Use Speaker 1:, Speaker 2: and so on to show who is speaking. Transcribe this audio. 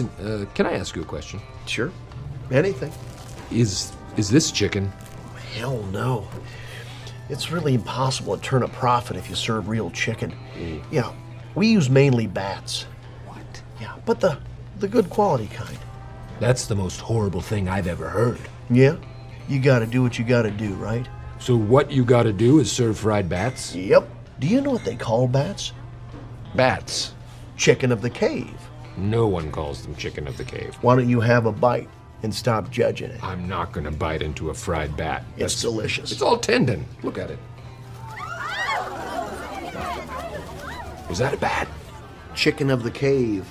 Speaker 1: Uh, can I ask you a question?
Speaker 2: Sure. Anything.
Speaker 1: Is is this chicken?
Speaker 2: Hell no. It's really impossible to turn a profit if you serve real chicken. Yeah, we use mainly bats.
Speaker 1: What?
Speaker 2: Yeah, but the the good quality kind.
Speaker 1: That's the most horrible thing I've ever heard.
Speaker 2: Yeah, you got to do what you got to do, right?
Speaker 1: So what you got to do is serve fried bats?
Speaker 2: Yep. Do you know what they call bats?
Speaker 1: Bats.
Speaker 2: Chicken of the cave.
Speaker 1: No one calls them chicken of the cave.
Speaker 2: Why don't you have a bite and stop judging it?
Speaker 1: I'm not gonna bite into a fried bat.
Speaker 2: It's delicious.
Speaker 1: It's all tendon. Look at it. Was that a bat?
Speaker 2: Chicken of the cave.